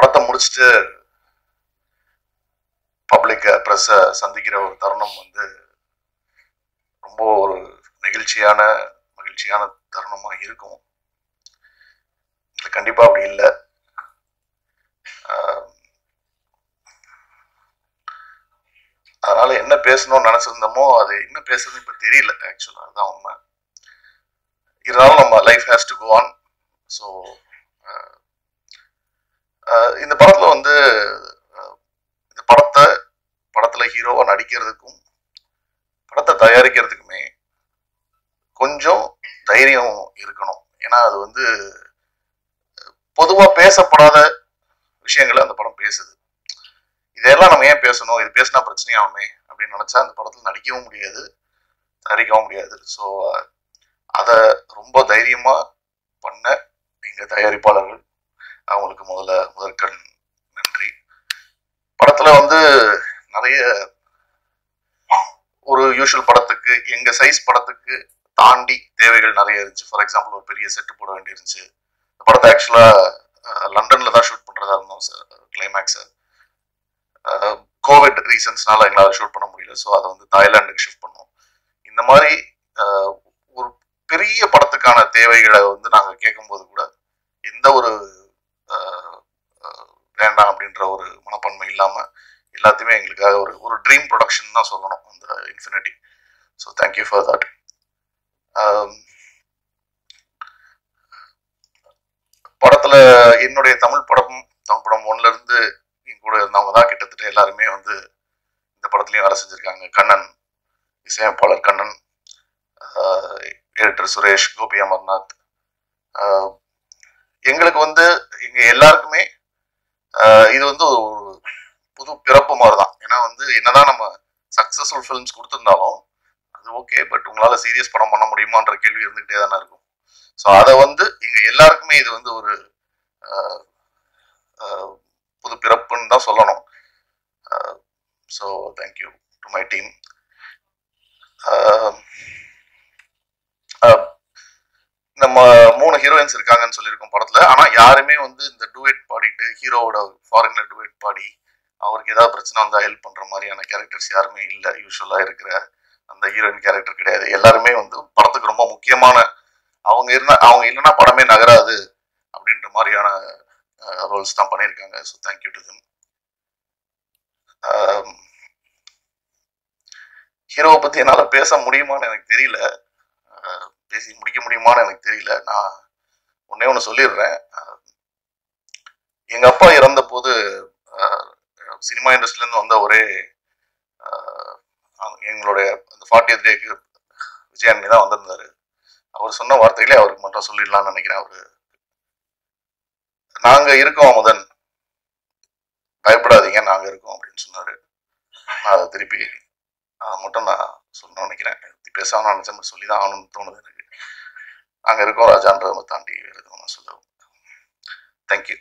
படத்தை முடிச்சுட்டு பப்ளிக்கை ப்ரெஸ்ஸை சந்திக்கிற ஒரு தருணம் வந்து ரொம்ப ஒரு நெகிழ்ச்சியான மகிழ்ச்சியான தருணமாக இருக்கும். இது கண்டிப்பாக அப்படி இல்லை. அதனால என்ன பேசணும்னு நினைச்சிருந்தோமோ அது என்ன பேசுறது இப்ப தெரியல ஆக்சுவலா அதுதான் உண்மை. இருந்தாலும் நம்ம life has to go on so இந்த படத்துல வந்து இந்த படத்தை படத்துல ஹீரோவா நடிக்கிறதுக்கும் படத்தை தயாரிக்கிறதுக்குமே கொஞ்சம் தைரியம் இருக்கணும். ஏன்னா அது வந்து பொதுவா பேசப்படாத விஷயங்களை அந்த படம் பேசுது. இதெல்லாம் நம்ம ஏன் பேசணும்? இது பேசினா பிரச்சனையாகுமே அப்படின்னு நினைச்சா அந்த படத்துல நடிக்கவும் முடியாது தயாரிக்கவும் முடியாது. ஸோ அதை ரொம்ப தைரியமா பண்ண எங்க தயாரிப்பாளர்கள் அவங்களுக்கு முதல்ல முதற்கண் நன்றி. படத்துல வந்து நிறைய ஒரு யூஷுவல் படத்துக்கு எங்க சைஸ் படத்துக்கு தாண்டி தேவைகள் நிறைய இருந்துச்சு. ஃபார் எக்ஸாம்பிள் ஒரு பெரிய செட்டு போட வேண்டியிருந்துச்சு. இந்த படத்தை ஆக்சுவலா லண்டன்ல தான் ஷூட் பண்றதா இருந்தோம் சார் கிளைமேக்ஸை கோவிட் ரீசன்ஸ்னால எங்களால் ஷூட் பண்ண முடியல. ஸோ அதை வந்து தாய்லாந்துக்கு ஷிஃப்ட் பண்ணோம். இந்த மாதிரி ஒரு பெரிய படத்துக்கான தேவைகளை வந்து நாங்கள் கேட்கும்போது கூட எந்த ஒரு வேண்டாம் அப்படின்ற ஒரு மனப்பான்மை இல்லாமல் எல்லாத்தையுமே எங்களுக்காக ஒரு ஒரு ட்ரீம் ப்ரொடக்ஷன் தான் சொல்லணும் அந்த infinity so thank you for that படத்துல என்னுடைய தமிழ் படம் தமிழ் படம் ஒன்ல இருந்து என் கூட இருந்தவங்க தான் கிட்டத்தட்ட எல்லாருமே வந்து இந்த படத்துலயும் வேலை செஞ்சிருக்காங்க. கண்ணன் இசையமைப்பாளர் Kannan uh, editor Suresh Gopi Amarnath uh, எங்களுக்கு வந்து இது வந்து ஒரு புது பிறப்பு மாதிரி தான் ஏன்னா வந்து என்னதான் நம்ம சக்சஸ்ஃபுல் ஃபிலிம்ஸ் கொடுத்துருந்தாலும் அது ஓகே பட் உங்களால் சீரியஸ் படம் பண்ண முடியுமான்ற கேள்வி இருந்துகிட்டே தானே இருக்கும். ஸோ அதை வந்து இங்கே எல்லாருக்குமே இது வந்து ஒரு புது பிறப்புன்னு தான் சொல்லணும். So thank you to my team நம்ம மூணு ஹீரோயின்ஸ் இருக்காங்கன்னு சொல்லியிருக்கோம் படத்தில். ஆனால் யாருமே வந்து இந்த டூயட் போயிட்டு ஹீரோவோட ஃபாரின்ல டுவேட் பாடி அவருக்கு ஏதாவது பிரச்சனை வந்தால் ஹெல்ப் பண்ற மாதிரியான கேரக்டர்ஸ் யாருமே இல்லை. யூஸ்வலாக இருக்கிற அந்த ஹீரோயின் கேரக்டர் கிடையாது. எல்லாருமே வந்து படத்துக்கு ரொம்ப முக்கியமான அவங்க இருந்தா அவங்க இல்லைன்னா படமே நகராது அப்படின்ற மாதிரியான ரோல்ஸ் தான் பண்ணியிருக்காங்க. ஸோ தேங்க்யூ டு திம் ஹீரோவை பற்றி என்னால் பேச முடியுமான்னு எனக்கு தெரியல. பேசி முடிக்க முடியுமான்னு எனக்கு தெரியல. நான் ஒன்னே ஒன்று சொல்லிடுறேன். எங்க அப்பா இறந்த போது சினிமா இண்டஸ்ட்ரியிலேருந்து வந்த ஒரே எங்களுடைய அந்த ஃபார்ட்டி டேக்கு விஜயாண்டி தான் வந்திருந்தாரு. அவர் சொன்ன வார்த்தைகளே அவருக்கு மட்டும் சொல்லிடலாம்னு நினைக்கிறேன் அவரு. நாங்க இருக்கோம் முதன் பயப்படாதீங்க நாங்க இருக்கோம் அப்படின்னு சொன்னாரு. நான் அதை திருப்பி அதை மட்டும் நான் சொல்லணும்னு நினைக்கிறேன். இது பேசாம நினைச்ச சொல்லி தான் ஆகணும்னு தோணுது எனக்கு. நாங்க இருக்கோம் ராஜான்றதை தாண்டி வேறு எதுவும் நான் தேங்க்யூ